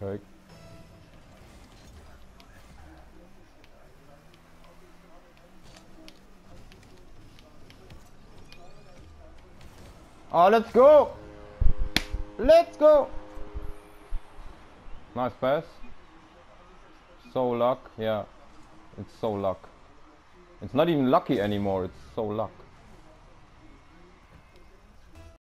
Right. Oh, let's go! Let's go! Nice pass. So luck, yeah. It's so luck. It's not even lucky anymore, it's so luck.